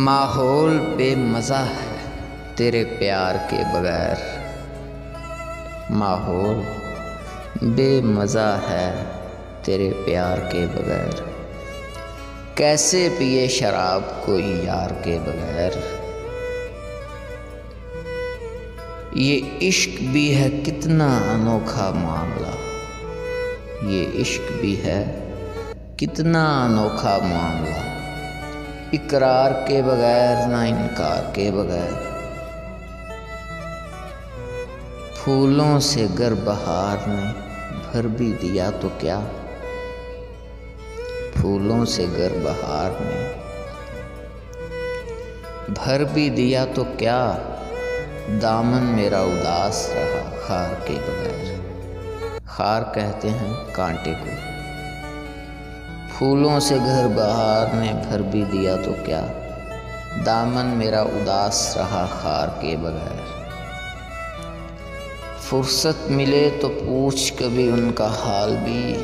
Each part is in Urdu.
ماحول بے مزہ ہے تیرے پیار کے بغیر۔ ماحول بے مزہ ہے تیرے پیار کے بغیر۔ کیسے پیے شراب کوئی یار کے بغیر؟ یہ عشق بھی ہے کتنا انوکھا معاملہ۔ یہ عشق بھی ہے کتنا انوکھا معاملہ۔ اقرار کے بغیر، نہ انکار کے بغیر۔ پھولوں سے گر بہار نے بھر بھی دیا تو کیا؟ پھولوں سے گر بہار نے بھر بھی دیا تو کیا؟ دامن میرا اداس رہا خار کے بغیر۔ خار کہتے ہیں کانٹے کو۔ پھولوں سے گھر بہار نے بھر بھی دیا تو کیا؟ دامن میرا اداس رہا خار کے بغیر۔ فرصت ملے تو پوچھ کبھی ان کا حال بھی۔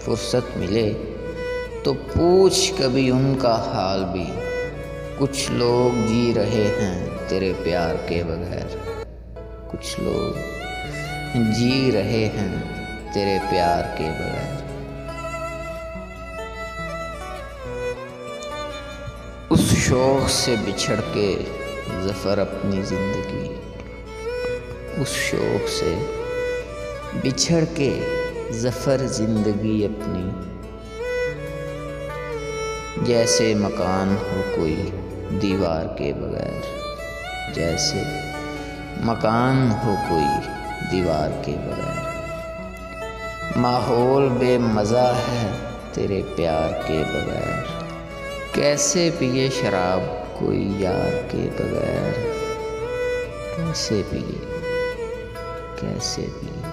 فرصت ملے تو پوچھ کبھی ان کا حال بھی۔ کچھ لوگ جی رہے ہیں تیرے پیار کے بغیر۔ کچھ لوگ جی رہے ہیں تیرے پیار کے بغیر۔ شوق سے بچھڑ کے ظفر اپنی زندگی اس شوق سے بچھڑ کے ظفر زندگی اپنی۔ جیسے مکان ہو کوئی دیوار کے بغیر، جیسے مکان ہو کوئی دیوار کے بغیر۔ ماحول بے مزہ ہے تیرے پیار کے بغیر۔ کیسے پیے شراب کوئی یار کے بغیر؟ کیسے پیے؟ کیسے پیے؟